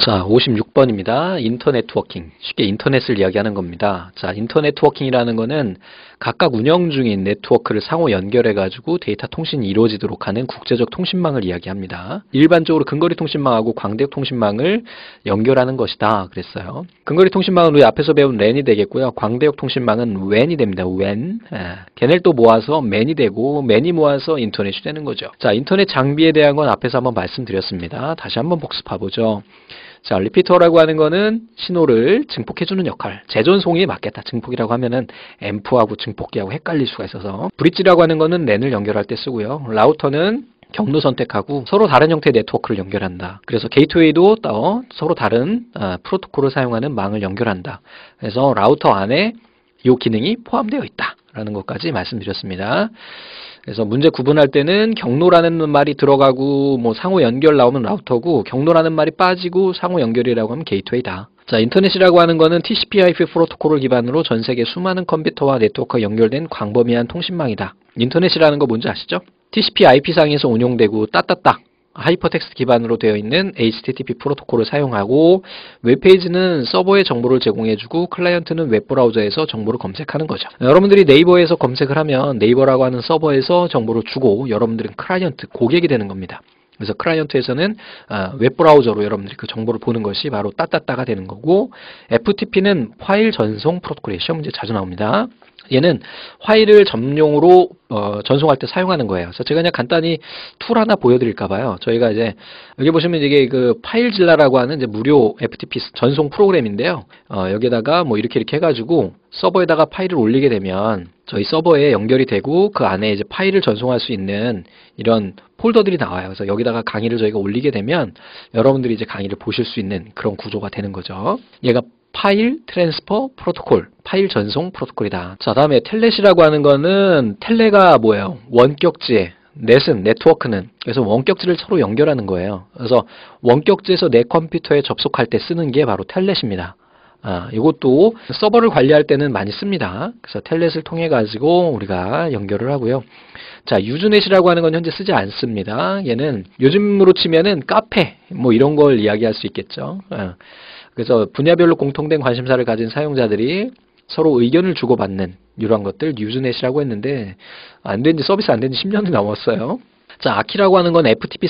자, 56번입니다. Internetworking. 쉽게 인터넷을 이야기하는 겁니다. 자, internetworking이라는 거는 각각 운영 중인 네트워크를 상호 연결해 가지고 데이터 통신이 이루어지도록 하는 국제적 통신망을 이야기합니다. 일반적으로 근거리 통신망하고 광대역 통신망을 연결하는 것이다. 그랬어요. 근거리 통신망은 우리 앞에서 배운 LAN이 되겠고요. 광대역 통신망은 WAN이 됩니다. WAN. 아, 걔네를 또 모아서 MAN이 되고 MAN이 모아서 인터넷이 되는 거죠. 자, 인터넷 장비에 대한 건 앞에서 한번 말씀드렸습니다. 다시 한번 복습해 보죠. 자, 리피터라고 하는 거는 신호를 증폭해주는 역할. 재전송이 맞겠다. 증폭이라고 하면은 앰프하고 증폭기하고 헷갈릴 수가 있어서. 브릿지라고 하는 거는 LAN을 연결할 때 쓰고요. 라우터는 경로 선택하고 서로 다른 형태의 네트워크를 연결한다. 그래서 게이트웨이도 또 서로 다른 어, 프로토콜을 사용하는 망을 연결한다. 그래서 라우터 안에 이 기능이 포함되어 있다. 라는 것까지 말씀드렸습니다. 그래서 문제 구분할 때는 경로라는 말이 들어가고 뭐 상호 연결 나오면 라우터고 경로라는 말이 빠지고 상호 연결이라고 하면 게이트웨이다. 자, 인터넷이라고 하는 거는 TCP/IP 프로토콜을 기반으로 전 세계 수많은 컴퓨터와 네트워크가 연결된 광범위한 통신망이다. 인터넷이라는 거 뭔지 아시죠? TCP/IP 상에서 운용되고 따따따 하이퍼텍스트 기반으로 되어 있는 HTTP 프로토콜을 사용하고 웹페이지는 서버에 정보를 제공해주고 클라이언트는 웹브라우저에서 정보를 검색하는 거죠. 여러분들이 네이버에서 검색을 하면 네이버라고 하는 서버에서 정보를 주고 여러분들은 클라이언트, 고객이 되는 겁니다. 그래서 클라이언트에서는 아, 웹브라우저로 여러분들이 그 정보를 보는 것이 바로 따따따가 되는 거고 FTP는 파일 전송 프로토콜이 시험 문제 자주 나옵니다. 얘는 파일을 전용으로 어, 전송할 때 사용하는 거예요. 그래서 제가 그냥 간단히 tool 하나 보여드릴까 봐요. 저희가 이제 여기 보시면 이게 그 FileZilla라고 하는 이제 무료 FTP 전송 프로그램인데요. 어, 여기다가 뭐 이렇게 이렇게 해가지고 서버에다가 파일을 올리게 되면 저희 서버에 연결이 되고 그 안에 이제 파일을 전송할 수 있는 이런 폴더들이 나와요. 그래서 여기다가 강의를 저희가 올리게 되면 여러분들이 이제 강의를 보실 수 있는 그런 구조가 되는 거죠. 얘가 File Transfer Protocol, 파일 전송 프로토콜이다. 자, 다음에 Telnet이라고 하는 거는 tele가 뭐예요? 원격지에 net은 네트워크는 그래서 원격지를 서로 연결하는 거예요. 그래서 원격지에서 내 컴퓨터에 접속할 때 쓰는 게 바로 Telnet입니다. 아, 이것도 서버를 관리할 때는 많이 씁니다. 그래서 Telnet을 통해 가지고 우리가 연결을 하고요. 자, Usenet이라고 하는 건 현재 쓰지 않습니다. 얘는 요즘으로 치면은 카페 뭐 이런 걸 이야기할 수 있겠죠. 아, 그래서 분야별로 공통된 관심사를 가진 사용자들이 서로 의견을 주고받는 이러한 것들 유즈넷이라고 했는데 안 된지 서비스 안 된지 10년이 넘었어요. 자, 아키라고 하는 건 FTP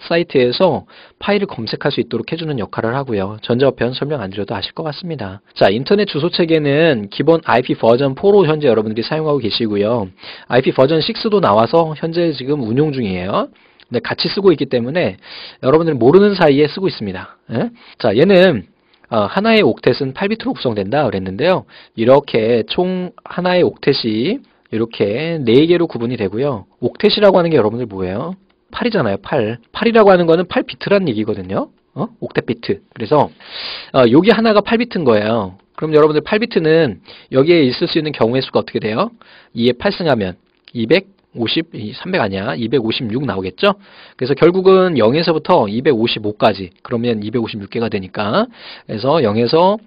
사이트에서 파일을 검색할 수 있도록 해주는 역할을 하고요. 전자우편 설명 안 드려도 아실 것 같습니다. 자, 인터넷 주소 체계는 기본 IP 버전 4로 현재 여러분들이 사용하고 계시고요. IP 버전 6도 나와서 현재 지금 운용 중이에요. 근데 같이 쓰고 있기 때문에 여러분들이 모르는 사이에 쓰고 있습니다. 예? 자, 얘는 어, 하나의 옥텟은 8비트로 구성된다 그랬는데요. 이렇게 총 하나의 옥텟이 이렇게 4개로 구분이 되고요. 옥텟이라고 하는 게 여러분들 뭐예요? 8이잖아요. 8. 8이라고 하는 거는 8비트란 얘기거든요. 어? 옥텟 비트. 그래서 어, 여기 하나가 8비트인 거예요. 그럼 여러분들 8비트는 여기에 있을 수 있는 경우의 수가 어떻게 돼요? 2에 8승하면 200, 50, 300 아니야. 256 나오겠죠? 그래서 결국은 0에서부터 255까지. 그러면 256개가 되니까. 그래서 0에서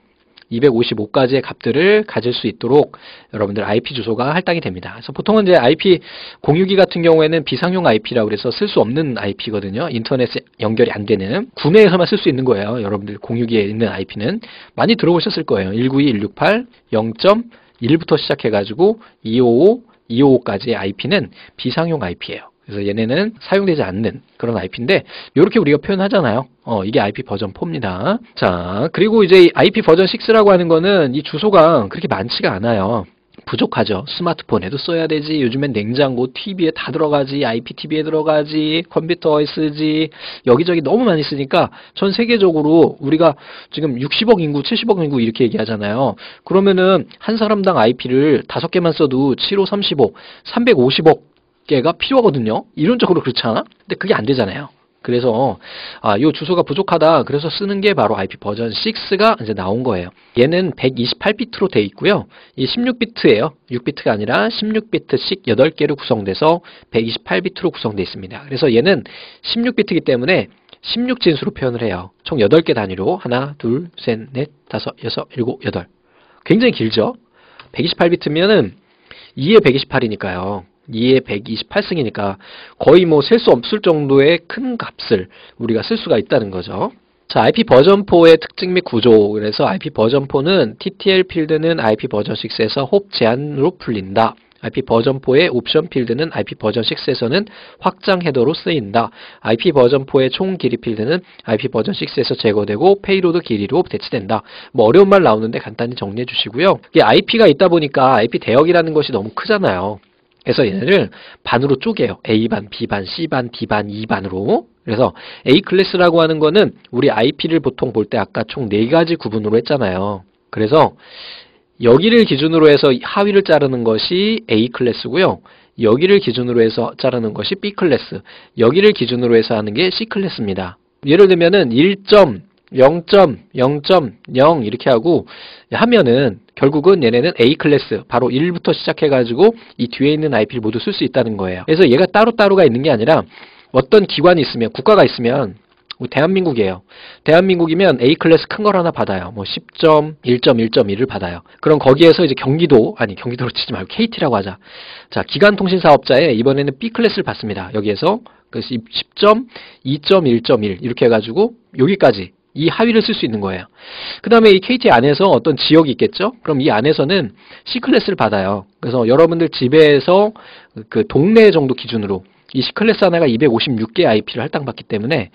255까지의 값들을 가질 수 있도록 여러분들 IP 주소가 할당이 됩니다. 그래서 보통은 이제 IP 공유기 같은 경우에는 비상용 IP라고 그래서 쓸 수 없는 IP거든요. 인터넷에 연결이 안 되는 국내에서만 쓸 수 있는 거예요. 여러분들 공유기에 있는 IP는 많이 들어보셨을 거예요. 192, 168, 0.1부터 시작해가지고 255, 255까지의 IP는 비상용 IP예요. 그래서 얘네는 사용되지 않는 그런 IP인데 이렇게 우리가 표현하잖아요. 어, 이게 IP 버전 4입니다. 자, 그리고 이제 IP 버전 6라고 하는 거는 이 주소가 그렇게 많지가 않아요. 부족하죠. 스마트폰에도 써야 되지. 요즘엔 냉장고, TV에 다 들어가지. IPTV에 들어가지. 컴퓨터에 쓰지. 여기저기 너무 많이 쓰니까 전 세계적으로 우리가 지금 60억 인구, 70억 인구 이렇게 얘기하잖아요. 그러면은 한 사람당 IP를 다섯 개만 써도 7호 35, 350억 개가 필요하거든요. 이론적으로 그렇지 않아? 근데 그게 안 되잖아요. 그래서 아, 요 주소가 부족하다. 그래서 쓰는 게 바로 IP 버전 6가 이제 나온 거예요. 얘는 128비트로 돼 있고요. 이 16비트예요. 6비트가 아니라 16비트씩 8개로 구성돼서 128비트로 구성되어 있습니다. 그래서 얘는 16비트이기 때문에 16진수로 표현을 해요. 총 8개 단위로 하나, 둘, 셋, 넷, 다섯, 여섯, 일곱, 여덟. 굉장히 길죠? 128비트면은 2에 128이니까요. 2에 128승이니까 거의 뭐 셀 수 없을 정도의 큰 값을 우리가 쓸 수가 있다는 거죠. 자, IP 버전 4의 특징 및 구조. 그래서 IP 버전 4는 TTL 필드는 IP 버전 6에서 홉 제한으로 풀린다. IP 버전 4의 옵션 필드는 IP 버전 6에서는 확장 헤더로 쓰인다. IP 버전 4의 총 길이 필드는 IP 버전 6에서 제거되고 payload 길이로 대치된다. 뭐 어려운 말 나오는데 간단히 정리해 주시고요. 이게 IP가 있다 보니까 IP 대역이라는 것이 너무 크잖아요. 그래서 얘네를 반으로 쪼개요. A반, B반, C반, D반, E반으로. 그래서 A 클래스라고 하는 거는 우리 IP를 보통 볼 때 아까 총 4가지 구분으로 했잖아요. 그래서 여기를 기준으로 해서 하위를 자르는 것이 A 클래스고요. 여기를 기준으로 해서 자르는 것이 B 클래스. 여기를 기준으로 해서 하는 게 C 클래스입니다. 예를 들면은 1점, 0.0.0 이렇게 하고 하면은 결국은 얘네는 A 클래스 바로 1부터 시작해가지고 이 뒤에 있는 IP를 모두 쓸 수 있다는 거예요. 그래서 얘가 따로따로가 있는 게 아니라 어떤 기관이 있으면 국가가 있으면 뭐 대한민국이에요. 대한민국이면 A 클래스 큰 걸 하나 받아요. 뭐 10점, 1.1.1을 받아요. 그럼 거기에서 이제 경기도, 아니 경기도로 치지 말고 KT라고 하자. 자, 기간 통신 사업자에 이번에는 B 클래스를 받습니다. 여기에서 그래서 10점, 2.1.1 이렇게 해가지고 여기까지 이 하위를 쓸 수 있는 거예요. 그 다음에 이 KT 안에서 어떤 지역이 있겠죠? 그럼 이 안에서는 C 클래스를 받아요. 그래서 여러분들 집에서 그 동네 정도 기준으로 이 C 클래스 하나가 256개 IP를 할당받기 때문에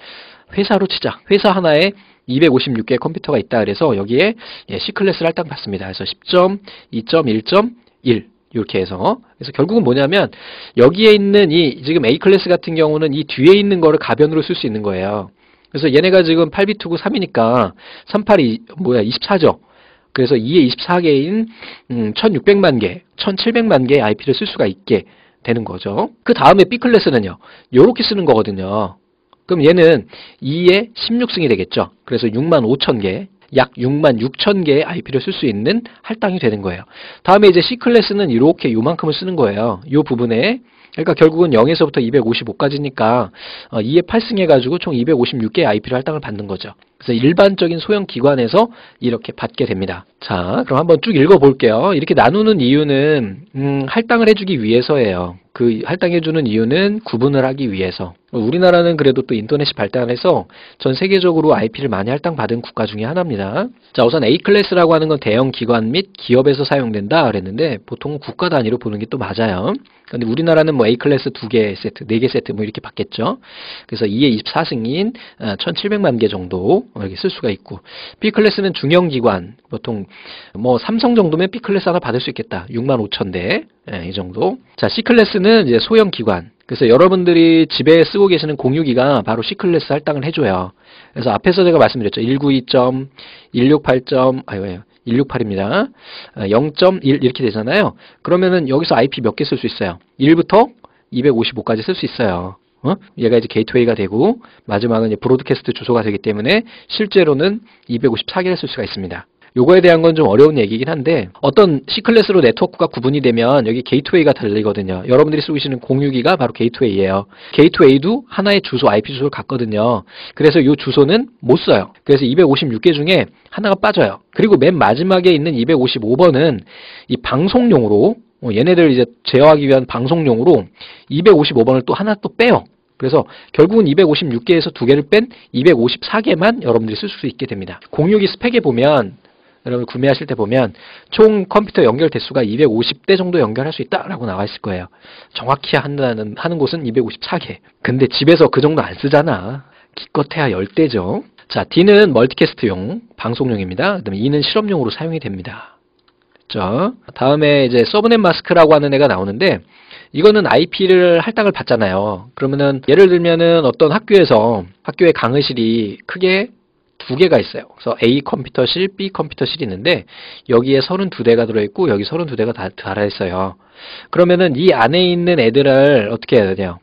회사로 치자. 회사 하나에 256개 컴퓨터가 있다 그래서 여기에 예, C 클래스를 할당받습니다. 그래서 10점, 2.1.1 이렇게 해서 그래서 결국은 뭐냐면 여기에 있는 이 지금 A 클래스 같은 경우는 이 뒤에 있는 거를 가변으로 쓸 수 있는 거예요. 그래서 얘네가 지금 8비트고 3이니까 38이 뭐야 24죠. 그래서 2에 24승인 음, 1600만 개, 1700만 개의 IP를 쓸 수가 있게 되는 거죠. 그 다음에 B 클래스는요. 요렇게 쓰는 거거든요. 그럼 얘는 2에 16승이 되겠죠. 그래서 6만 5천 개, 약 6만 6천 개의 IP를 쓸 수 있는 할당이 되는 거예요. 다음에 이제 C 클래스는 이렇게 요만큼을 쓰는 거예요. 요 부분에 그러니까 결국은 0에서부터 255까지니까 2에 8승 해가지고 총 256개의 IP를 할당을 받는 거죠. 그래서 일반적인 소형 기관에서 이렇게 받게 됩니다. 자, 그럼 한번 쭉 읽어볼게요. 이렇게 나누는 이유는 음, 할당을 해주기 위해서예요. 그 할당해주는 이유는 구분을 하기 위해서. 우리나라는 그래도 또 인터넷이 발달해서 전 세계적으로 IP를 많이 할당받은 국가 중에 하나입니다. 자, 우선 A 클래스라고 하는 건 대형 기관 및 기업에서 사용된다 그랬는데 보통 국가 단위로 보는 게 또 맞아요. 근데 우리나라는 뭐 A 클래스 두개 세트, 네개 세트 뭐 이렇게 받겠죠. 그래서 2에 24승인 1,700만 개 정도 이렇게 쓸 수가 있고 B 클래스는 중형 기관 보통 뭐 삼성 정도면 B 클래스 하나 받을 수 있겠다. 6만 5천 대. 예, 이 정도. 자, C 클래스는 이제 소형 기관. 그래서 여러분들이 집에 쓰고 계시는 공유기가 바로 C 클래스 할당을 해줘요. 그래서 앞에서 제가 말씀드렸죠. 192점, 168점, 아유, 168입니다. 0.1 이렇게 되잖아요. 그러면은 여기서 IP 몇 개 쓸 수 있어요? 1부터 255까지 쓸 수 있어요. 어? 얘가 이제 게이트웨이가 되고 마지막은 이제 broadcast 주소가 되기 때문에 실제로는 254개를 쓸 수가 있습니다. 요거에 대한 건 좀 어려운 얘기긴 한데 어떤 C클래스로 네트워크가 구분이 되면 여기 게이트웨이가 달리거든요. 여러분들이 쓰고 계시는 공유기가 바로 게이트웨이예요. 게이트웨이도 하나의 주소, IP 주소를 갖거든요. 그래서 이 주소는 못 써요. 그래서 256개 중에 하나가 빠져요. 그리고 맨 마지막에 있는 255번은 이 방송용으로 어, 얘네들 이제 제어하기 위한 방송용으로 255번을 또 하나 또 빼요. 그래서 결국은 256개에서 두 개를 뺀 254개만 여러분들이 쓸 수 있게 됩니다. 공유기 스펙에 보면 여러분 구매하실 때 보면 총 컴퓨터 연결 대수가 250대 정도 연결할 수 있다라고 나와 있을 거예요. 정확히 한다는 하는 곳은 254개. 근데 집에서 그 정도 안 쓰잖아. 기껏해야 10대죠. 자, D는 멀티캐스트용, 방송용입니다. 그다음에 E는 실험용으로 사용이 됩니다. 자, 다음에 이제 서브넷 마스크라고 하는 애가 나오는데 이거는 IP를 할당을 받잖아요. 그러면은 예를 들면은 어떤 학교에서 학교의 강의실이 크게 두 개가 있어요. 그래서 A 컴퓨터실, B 컴퓨터실이 있는데 여기에 32대가 들어있고 여기 32대가 다 달려있어요. 그러면은 이 안에 있는 애들을 어떻게 해야 되냐?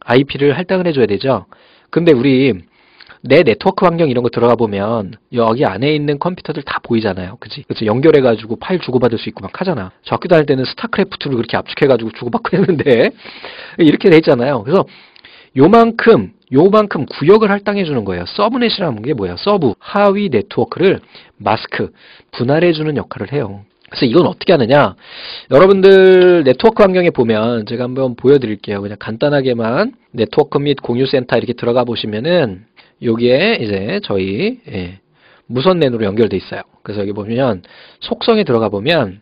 IP를 할당을 해줘야 되죠. 근데 우리 내 네트워크 환경 이런 거 들어가 보면 여기 안에 있는 컴퓨터들 다 보이잖아요. 그치? 그래서 연결해가지고 파일 주고받을 수 있고 막 하잖아. 저 학교 다닐 때는 스타크래프트를 그렇게 압축해가지고 주고받고 했는데 이렇게 돼 있잖아요. 그래서 요만큼 요만큼 구역을 할당해 주는 거예요. subnet이라는 게 뭐예요? sub 하위 네트워크를 마스크 분할해 주는 역할을 해요. 그래서 이건 어떻게 하느냐? 여러분들 네트워크 환경에 보면 제가 한번 보여드릴게요. 그냥 간단하게만 네트워크 및 공유센터 이렇게 들어가 보시면은 여기에 이제 저희 예, 무선 랜으로 연결돼 있어요. 그래서 여기 보면 속성에 들어가 보면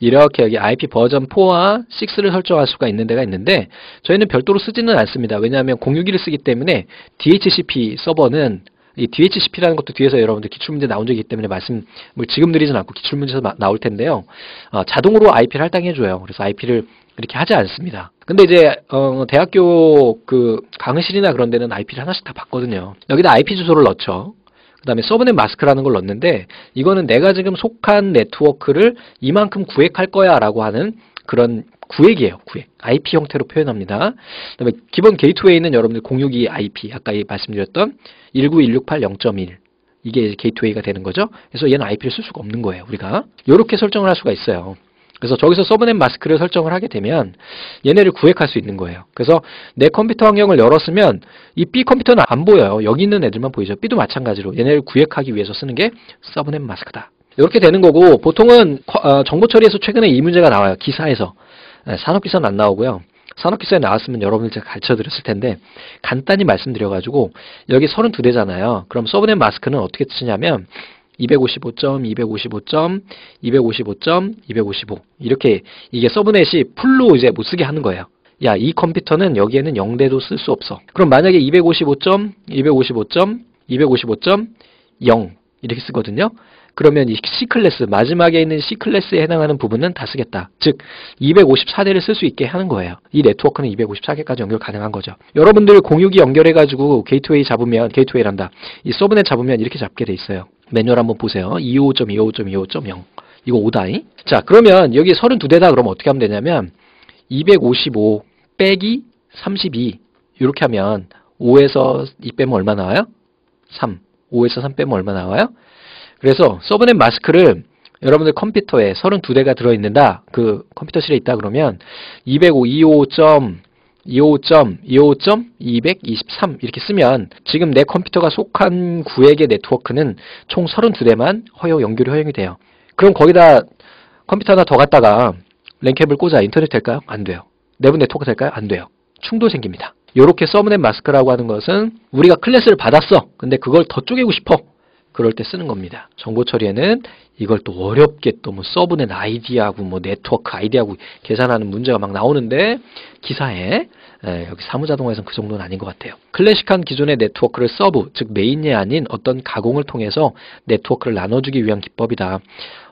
이렇게 여기 IP 버전 4와 6를 설정할 수가 있는 데가 있는데 저희는 별도로 쓰지는 않습니다. 왜냐하면 공유기를 쓰기 때문에 DHCP 서버는 이 DHCP라는 것도 뒤에서 여러분들 기출문제 나온 적이 있기 때문에 말씀을 지금 드리진 않고 기출문제에서 마- 나올 텐데요. 어, 자동으로 IP를 할당해줘요. 그래서 IP를 이렇게 하지 않습니다. 근데 이제 어, 대학교 그 강의실이나 그런 데는 IP를 하나씩 다 받거든요. 여기다 IP 주소를 넣죠. 그 다음에 subnet mask라는 걸 넣는데 이거는 내가 지금 속한 네트워크를 이만큼 구획할 거야 라고 하는 그런 구획이에요. 구획. IP 형태로 표현합니다. 그 다음에 기본 게이트웨이는 여러분들 공유기 IP 아까 이 말씀드렸던 19168.0.1 이게 게이트웨이가 되는 거죠. 그래서 얘는 IP를 쓸 수가 없는 거예요. 우리가 이렇게 설정을 할 수가 있어요. 그래서 저기서 subnet mask를 설정을 하게 되면 얘네를 구획할 수 있는 거예요. 그래서 내 컴퓨터 환경을 열었으면 이 B 컴퓨터는 안 보여요. 여기 있는 애들만 보이죠. B도 마찬가지로 얘네를 구획하기 위해서 쓰는 게 subnet mask다. 이렇게 되는 거고 보통은 커- 어, 정보 처리에서 최근에 이 문제가 나와요. 기사에서. 네, 산업기사는 안 나오고요. 산업기사에 나왔으면 여러분들 제가 가르쳐 드렸을 텐데 간단히 말씀드려가지고 여기 32대잖아요. 그럼 서브넷 마스크는 어떻게 쓰냐면 255점, 255점, 255점, 255 이렇게 이게 서브넷이 풀로 이제 못 쓰게 하는 거예요. 야, 이 컴퓨터는 여기에는 0대도 쓸 수 없어. 그럼 만약에 255점, 255점, 255점, 0 이렇게 쓰거든요. 그러면 이 C클래스, 마지막에 있는 C클래스에 해당하는 부분은 다 쓰겠다. 즉, 254대를 쓸 수 있게 하는 거예요. 이 네트워크는 254개까지 연결 가능한 거죠. 여러분들 공유기 연결해 가지고 게이트웨이 잡으면, 게이트웨이란다. 이 subnet 잡으면 이렇게 잡게 돼 있어요. 매뉴얼 한번 보세요. 255.255.255.0. 이거 5다이. 자, 그러면 여기 32대다 그러면 어떻게 하면 되냐면, 255 빼기 32. 이렇게 하면 5에서 2 빼면 얼마 나와요? 3. 5에서 3 빼면 얼마 나와요? 그래서 subnet mask를 여러분들 컴퓨터에 32대가 들어있는다. 그 컴퓨터실에 있다 그러면 205, 255점, 255점, 255점, 223 이렇게 쓰면 지금 내 컴퓨터가 속한 구획의 네트워크는 총 32대만 허용 연결이 허용이 돼요. 그럼 거기다 컴퓨터 하나 더 갖다가 랜캡을 꽂아 인터넷 될까요? 안 돼요. 내부 네트워크 될까요? 안 돼요. 충돌 생깁니다. 이렇게 subnet mask라고 하는 것은 우리가 클래스를 받았어. 근데 그걸 더 쪼개고 싶어. 그럴 때 쓰는 겁니다. 정보 처리에는 이걸 또 어렵게 또 뭐 subnet ID하고 뭐 network ID하고 계산하는 문제가 막 나오는데 기사에 에, 여기 사무자동화에서는 그 정도는 아닌 것 같아요. 클래식한 기존의 네트워크를 sub, 즉 메인이 아닌 어떤 가공을 통해서 네트워크를 나눠주기 위한 기법이다.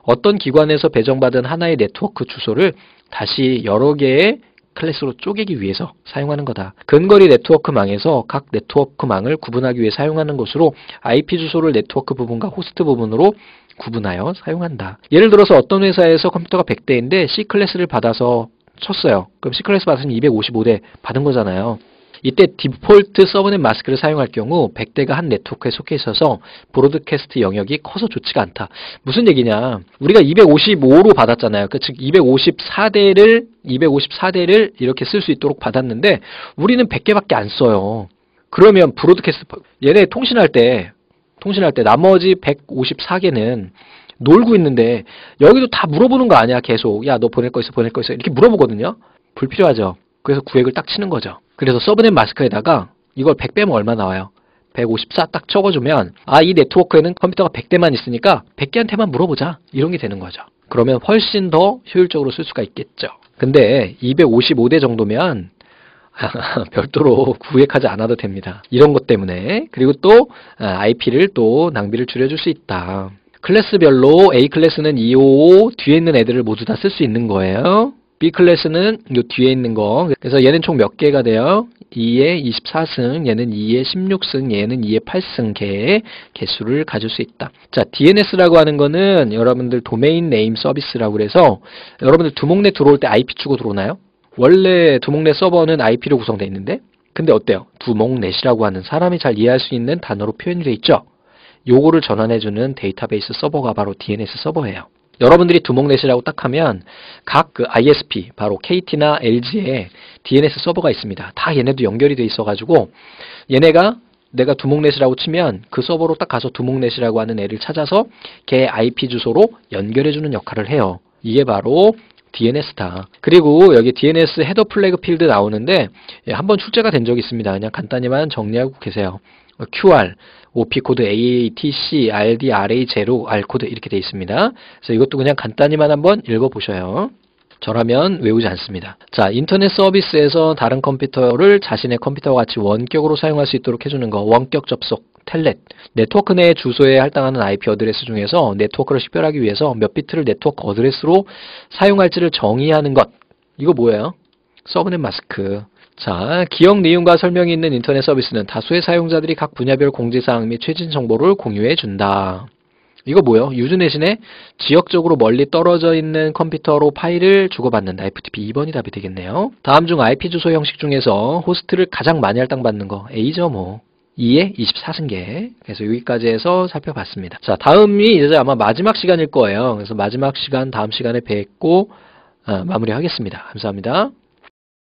어떤 기관에서 배정받은 하나의 네트워크 주소를 다시 여러 개의 클래스로 쪼개기 위해서 사용하는 거다. 근거리 네트워크망에서 각 네트워크망을 구분하기 위해 사용하는 것으로 IP 주소를 네트워크 부분과 호스트 부분으로 구분하여 사용한다. 예를 들어서 어떤 회사에서 컴퓨터가 100대인데 C 클래스를 받아서 쳤어요. 그럼 C 클래스 받으면 255대 받은 거잖아요. 이때 default subnet mask를 사용할 경우 100대가 한 네트워크에 속해 있어서 broadcast 영역이 커서 좋지가 않다. 무슨 얘기냐? 우리가 255로 받았잖아요. 그 즉 254대를 254대를 이렇게 쓸 수 있도록 받았는데 우리는 100개밖에 안 써요. 그러면 브로드캐스트 얘네 통신할 때 통신할 때 나머지 154개는 놀고 있는데 여기도 다 물어보는 거 아니야 계속 야 너 보낼 거 있어 보낼 거 있어 이렇게 물어보거든요 불필요하죠 그래서 구획을 딱 치는 거죠 그래서 서브넷 마스크에다가 이걸 100 빼면 얼마 나와요 154 딱 적어주면 아 이 네트워크에는 컴퓨터가 100대만 있으니까 100개한테만 물어보자 이런 게 되는 거죠 그러면 훨씬 더 효율적으로 쓸 수가 있겠죠 근데 255대 정도면 별도로 구획하지 않아도 됩니다. 이런 것 때문에 그리고 또 IP를 또 낭비를 줄여줄 수 있다. 클래스별로 A 클래스는 255 뒤에 있는 애들을 모두 다 쓸 수 있는 거예요. B 클래스는 요 뒤에 있는 거. 그래서 얘는 총 몇 개가 돼요? 2에 24승, 얘는 2에 16승, 얘는 2에 8승 개의 개수를 가질 수 있다. 자, DNS라고 하는 거는 여러분들 도메인 네임 서비스라고 그래서 여러분들 두목넷 들어올 때 IP 주고 들어오나요? 원래 두목넷 서버는 IP로 구성되어 있는데 근데 어때요? 두목넷이라고 하는 사람이 잘 이해할 수 있는 단어로 표현이 되어 있죠? 요거를 전환해주는 데이터베이스 서버가 바로 DNS 서버예요. 여러분들이 두목넷이라고 딱 하면 각 그 ISP, 바로 KT나 LG에 DNS 서버가 있습니다. 다 얘네도 연결이 돼 있어가지고 얘네가 내가 두목넷이라고 치면 그 서버로 딱 가서 두목넷이라고 하는 애를 찾아서 걔 IP 주소로 연결해주는 역할을 해요. 이게 바로 DNS다. 그리고 여기 DNS header flag field 나오는데 예, 한번 출제가 된 적이 있습니다. 그냥 간단히만 정리하고 계세요. 어, QR, OP code AA, TC, RD, RA0, R code 이렇게 돼 있습니다. 그래서 이것도 그냥 간단히만 한번 읽어보셔요. 저라면 외우지 않습니다. 자, 인터넷 서비스에서 다른 컴퓨터를 자신의 컴퓨터와 같이 원격으로 사용할 수 있도록 해주는 거, 원격 접속, Telnet. 네트워크 내 주소에 할당하는 IP address 중에서 네트워크를 식별하기 위해서 몇 비트를 network address로 사용할지를 정의하는 것. 이거 뭐예요? subnet mask. 자, 기억 내용과 설명이 있는 인터넷 서비스는 다수의 사용자들이 각 분야별 공지사항 및 최신 정보를 공유해 준다. 이거 뭐요? Usenet이네? 지역적으로 멀리 떨어져 있는 컴퓨터로 파일을 주고받는다. FTP 2번이 답이 되겠네요. 다음 중 IP 주소 형식 중에서 호스트를 가장 많이 할당받는 거 A죠 뭐. 2에 24승계. 그래서 여기까지 해서 살펴봤습니다. 자, 다음이 이제 아마 마지막 시간일 거예요. 그래서 마지막 시간 다음 시간에 뵙고 아, 마무리하겠습니다. 감사합니다.